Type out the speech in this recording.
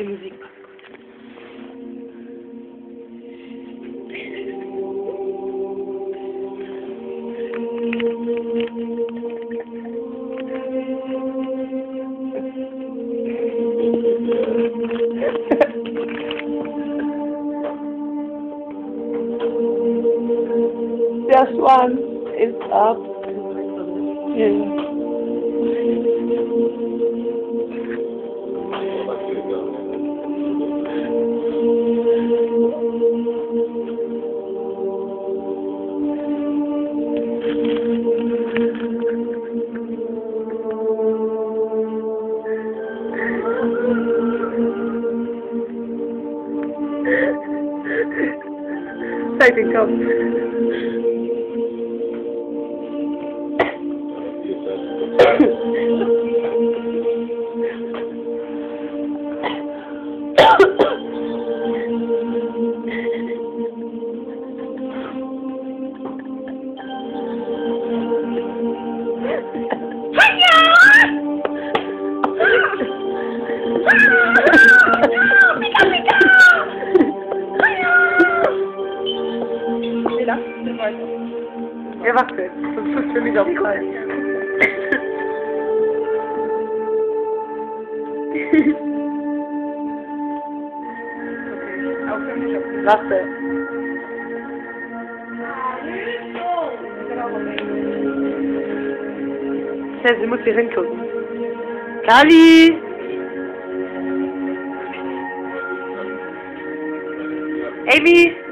This one is up. Yeah. Second come. lang? Ich weiß nicht. Ja, warte, sonst ist für mich auf Kreis. Warte. Ja, sie muss hier hingucken. Kali! Amy!